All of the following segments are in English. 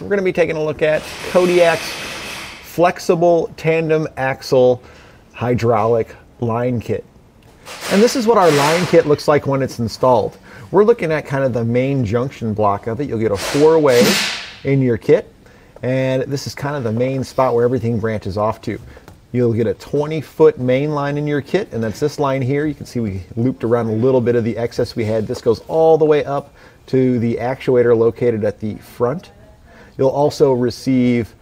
We're going to be taking a look at Kodiak's flexible tandem axle hydraulic line kit. And this is what our line kit looks like when it's installed. We're looking at kind of the main junction block of it. You'll get a four-way in your kit, and this is kind of the main spot where everything branches off to. You'll get a 20 foot main line in your kit, and that's this line here. You can see we looped around a little bit of the excess we had. This goes all the way up to the actuator located at the front. You'll also receive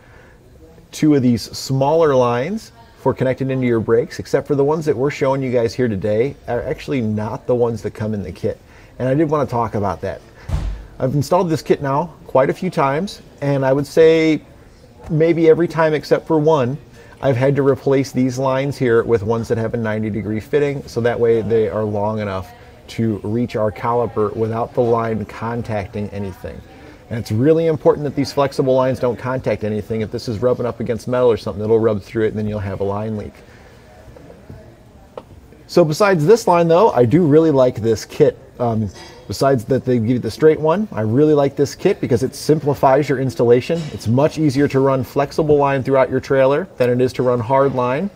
two of these smaller lines for connecting into your brakes, except for the ones that we're showing you guys here today are actually not the ones that come in the kit. And I did want to talk about that. I've installed this kit now quite a few times, and I would say maybe every time except for one, I've had to replace these lines here with ones that have a 90 degree fitting, so that way they are long enough to reach our caliper without the line contacting anything. And it's really important that these flexible lines don't contact anything. If this is rubbing up against metal or something, it'll rub through it and then you'll have a line leak. So besides this line though, I do really like this kit. Um, besides that they give you the straight one, I really like this kit because it simplifies your installation. It's much easier to run flexible line throughout your trailer than it is to run hard line.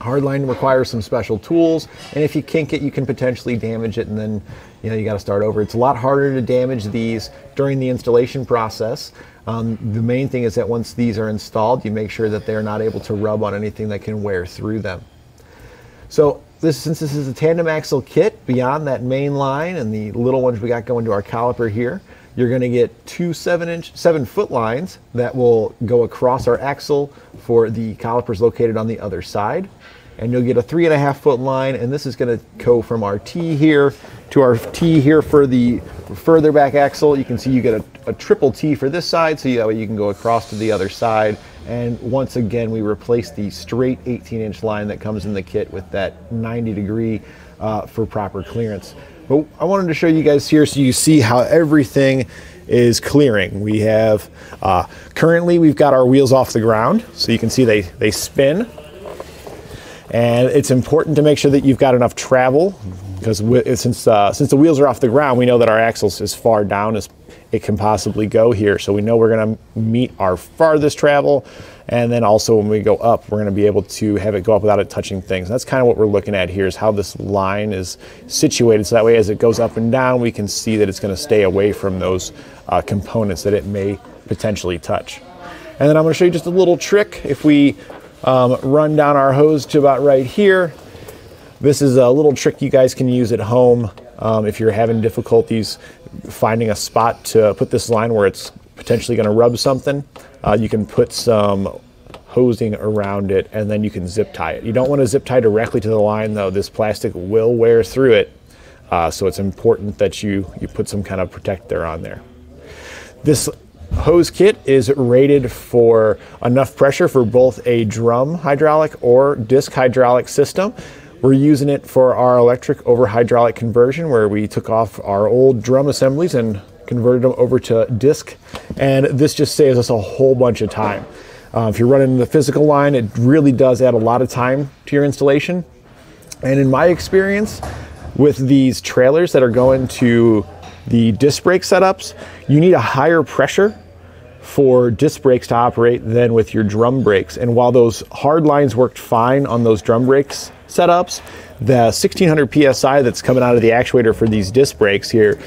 Hard line requires some special tools, and if you kink it, you can potentially damage it, and then you know you got to start over. It's a lot harder to damage these during the installation process. Um, the main thing is that once these are installed, you make sure that they're not able to rub on anything that can wear through them. So this, since this is a tandem axle kit, beyond that main line and the little ones we got going to our caliper here, you're going to get two seven inch, seven foot lines that will go across our axle for the calipers located on the other side. And you'll get a three and a half foot line, and this is going to go from our T here to our T here for the further back axle. You can see you get a, a triple T for this side, so that way you can go across to the other side and once again, we replace the straight 18 inch line that comes in the kit with that 90 degree uh, for proper clearance. But I wanted to show you guys here so you see how everything is clearing. We have, uh, currently we've got our wheels off the ground, so you can see they, they spin. And it's important to make sure that you've got enough travel because since, uh, since the wheels are off the ground, we know that our axle's as far down as it can possibly go here. So we know we're going to meet our farthest travel. And then also when we go up, we're going to be able to have it go up without it touching things. That's kind of what we're looking at here is how this line is situated. So that way as it goes up and down, we can see that it's going to stay away from those uh, components that it may potentially touch. And then I'm going to show you just a little trick. If we um, run down our hose to about right here, this is a little trick you guys can use at home um, if you're having difficulties finding a spot to put this line where it's potentially going to rub something, uh, you can put some hosing around it and then you can zip tie it. You don't want to zip tie directly to the line though. This plastic will wear through it. Uh, so it's important that you, you put some kind of protector on there. This hose kit is rated for enough pressure for both a drum hydraulic or disc hydraulic system. We're using it for our electric over hydraulic conversion where we took off our old drum assemblies and converted them over to disc. And this just saves us a whole bunch of time. Uh, if you're running the physical line, it really does add a lot of time to your installation. And in my experience with these trailers that are going to the disc brake setups, you need a higher pressure for disc brakes to operate than with your drum brakes. And while those hard lines worked fine on those drum brakes setups, the 1600 psi that's coming out of the actuator for these disc brakes here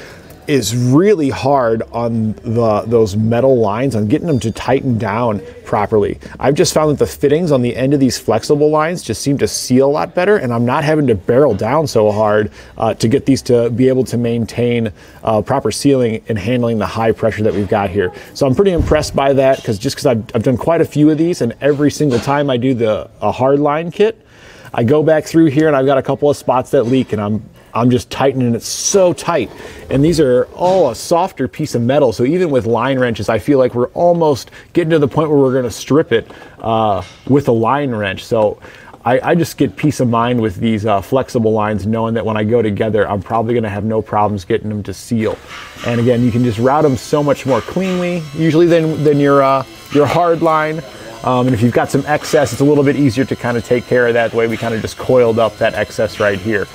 is really hard on the those metal lines on getting them to tighten down properly. I've just found that the fittings on the end of these flexible lines just seem to seal a lot better and I'm not having to barrel down so hard uh, to get these to be able to maintain uh, proper sealing and handling the high pressure that we've got here. So I'm pretty impressed by that because just because I've, I've done quite a few of these and every single time I do the a hard line kit, I go back through here and I've got a couple of spots that leak and I'm I'm just tightening it so tight. And these are all a softer piece of metal. So even with line wrenches, I feel like we're almost getting to the point where we're gonna strip it uh, with a line wrench. So I, I, just get peace of mind with these uh, flexible lines, knowing that when I go together, I'm probably gonna have no problems getting them to seal. And again, you can just route them so much more cleanly, usually than, than your, uh, your hard line. Um, and if you've got some excess, it's a little bit easier to kind of take care of that. The way we kind of just coiled up that excess right here.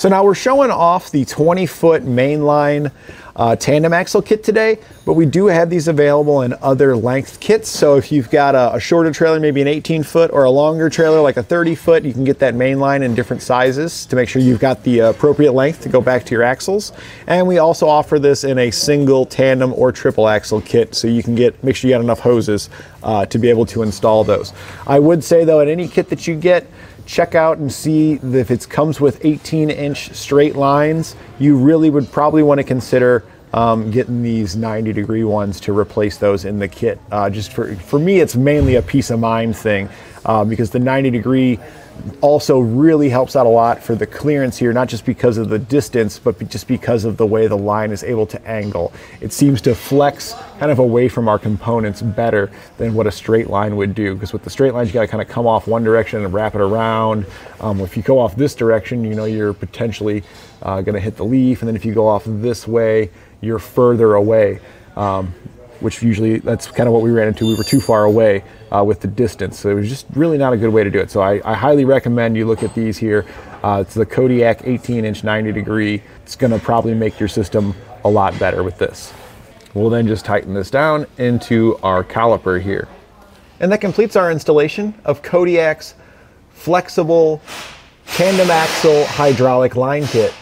So now we're showing off the 20 foot mainline uh, tandem axle kit today, but we do have these available in other length kits. So if you've got a, a, shorter trailer, maybe an 18 foot or a longer trailer like a 30 foot, you can get that mainline in different sizes to make sure you've got the appropriate length to go back to your axles. And we also offer this in a single tandem or triple axle kit so you can get, make sure you got enough hoses uh, to be able to install those. I would say though, at any kit that you get, check out and see if it comes with 18 inch straight lines, you really would probably want to consider um, getting these 90 degree ones to replace those in the kit. Uh, just for, for me, it's mainly a peace of mind thing uh, because the 90 degree also really helps out a lot for the clearance here, not just because of the distance, but just because of the way the line is able to angle. It seems to flex kind of away from our components better than what a straight line would do. Because with the straight lines, you got to kind of come off one direction and wrap it around. Um, if you go off this direction, you know you're potentially uh, going to hit the leaf, and then if you go off this way, you're further away. Um, which usually that's kind of what we ran into. We were too far away uh, with the distance, so it was just really not a good way to do it. So I, I highly recommend you look at these here. Uh, it's the Kodiak 18 inch 90 degree. It's going to probably make your system a lot better with this. We'll then just tighten this down into our caliper here. And that completes our installation of Kodiak's flexible tandem axle hydraulic line kit.